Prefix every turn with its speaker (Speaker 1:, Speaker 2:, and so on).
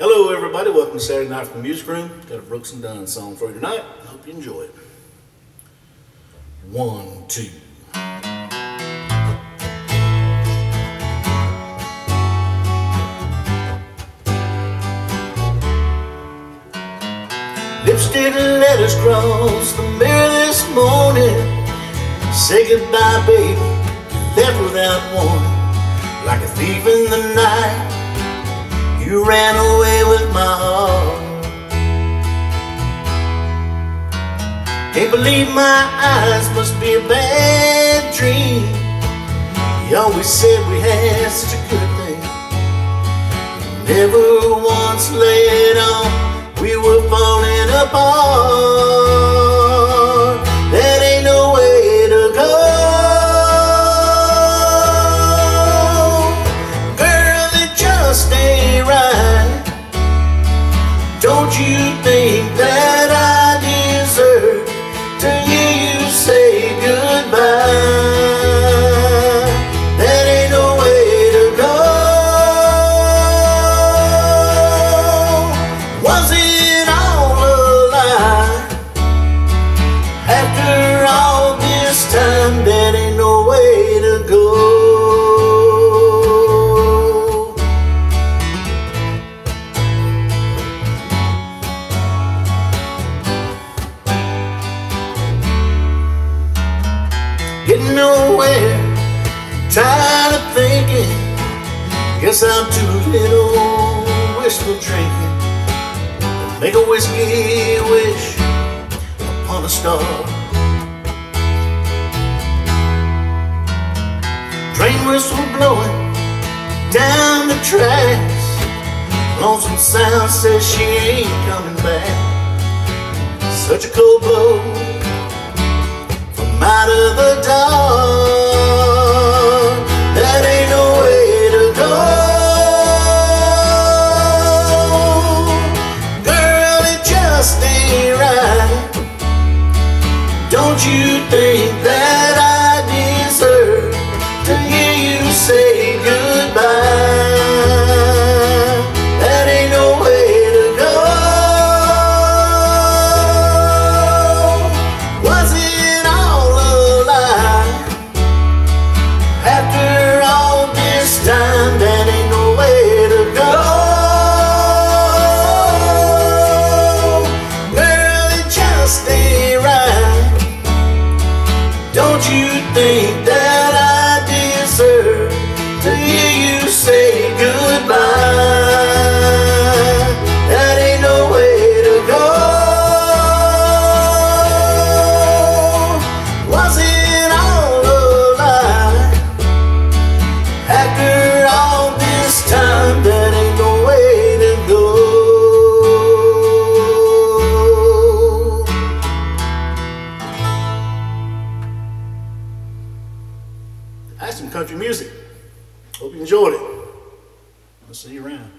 Speaker 1: Hello, everybody. Welcome to Saturday Night from the Music Room. Got a Brooks and Dunn song for you tonight. I hope you enjoy it. One, two. Lipstick letters cross the mirror this morning. Say goodbye, baby. Left without warning, like a thief in the night. You ran away with my heart. Can't believe my eyes must be a bad dream. You always said we had such a good thing. Never once laid nowhere, tired of thinking. Guess I'm too little wishful drinking. Make a whiskey wish upon a star. Train whistle blowing down the tracks. Lonesome sound says she ain't coming back. Such a cold blow Don't you think that I deserve to hear you say You think that music. Hope you enjoyed it. I'll see you around.